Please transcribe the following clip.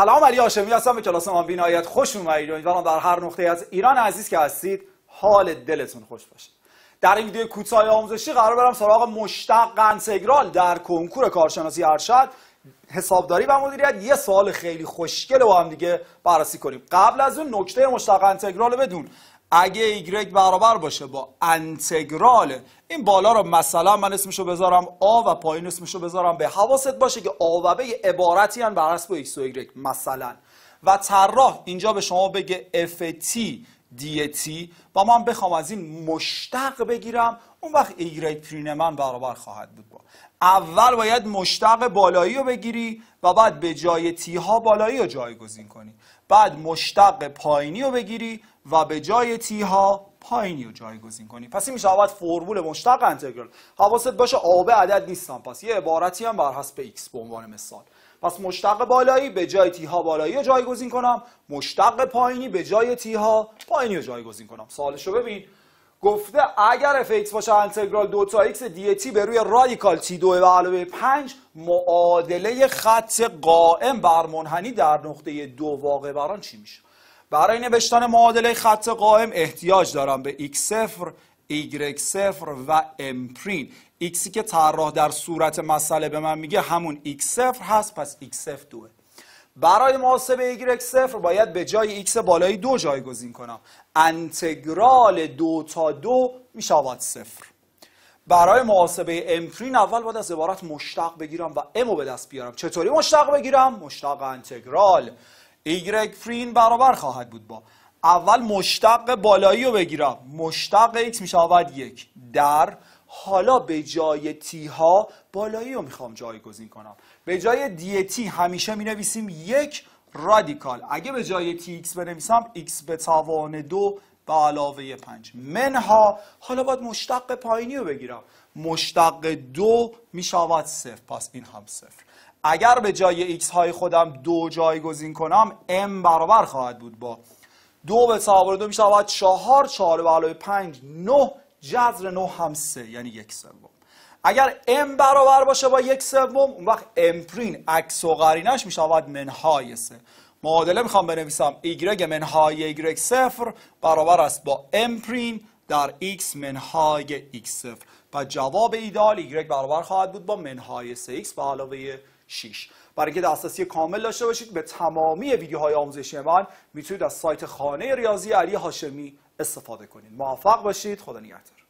سلام علی هاشمی هستم به کلاس ما بی‌نهایت خوش اومدید. امیدوارم در هر نقطه از ایران عزیز که هستید حال دلتون خوش باشه. در این ویدیو کوتاه آموزشی قرار برم سراغ مشتق انتگرال در کنکور کارشناسی ارشد حسابداری و مدیریت. یه سوال خیلی خوشگل با هم دیگه بررسی کنیم. قبل از اون نکته مشتق انتگرال بدون. اگه ایگرگ برابر باشه با انتگرال این بالا رو مثلا من اسمشو بذارم آ و پایین اسمشو بذارم ب حواست باشه که آ و ب عبارتی هستن بر حسب ایکس و ایگرگ مثلا. و طراح اینجا به شما بگه اف تی دی تی و من بخوام از این مشتق بگیرم. اون وقت ایگرگ پرین من برابر خواهد بود. با اول باید مشتق بالایی رو بگیری و بعد به جای تی ها بالایی رو جایگزین کنی. بعد مشتق پایینی رو بگیری و به جای تی ها پایینی رو جایگزین کنی. پس این میشه فرمول مشتق انتگرال. حواست باشه آب عدد نیستم. پس یه عبارتی هم بر حسب x به عنوان مثال. پس مشتق بالایی به جای تی ها بالایی رو جایگزین کنم. مشتق پایینی به جای تی ها پایینی رو جایگزین کنم. سوالش رو ببین. گفته اگر اف ایکس باشه انتگرال دو تا ایکس دی تی به روی رادیکال تی دو به علاوه پنج معادله خط قائم بر منحنی در نقطه دو واقع بر آن چی میشه؟ برای نوشتن معادله خط قائم احتیاج دارم به x0 ایگرگ صفر و ام پریم ایکسی که طراح در صورت مسئله به من میگه همون ایکس صفر هست پس ایکس صفر دوه. برای محاسبه ایگرگ صفر باید به جای ایکس بالای دو جایگزین کنم. انتگرال دو تا دو می‌شود صفر. برای محاسبه ام پریم اول باید از عبارت مشتق بگیرم و امو به دست بیارم. چطوری مشتق بگیرم؟ مشتق انتگرال. ایگرگ پریم برابر خواهد بود با اول مشتق بالایی رو بگیرم. مشتق ایکس می‌شود یک. در. حالا به جای تی ها بالایی رو می‌خوام جایگزین کنم. به جای دی تی همیشه می نویسیم یک رادیکال. اگه به جای تی x بنویسم x به توان دو به علاوه پنج. منها حالا باید مشتق پایینی رو بگیرم. مشتق دو می‌شود صفر. پس این هم صفر. اگر به جای x های خودم دو جایگزین کنم m برابر خواهد بود با دو به تعابر دو می‌شود. چهار چهار به علاوه پنج نه جذر نه هم سه یعنی یک سوم. اگر m برابر باشه با یک سوم اون وقت m پرین عکس و قرینش می‌شود منهای سه. معادله می‌خوام بنویسم. Y منهای y صفر برابر است با m پرین در x منهای x صفر. و جواب ایدال y برابر خواهد بود با منهای 3x به علاوه 6 برای اینکه دسترسی کامل داشته باشید به تمامی ویدیوهای آموزشی من می‌تونید از سایت خانه ریاضی علی هاشمی استفاده کنید. موفق باشید. خدا نگهدار.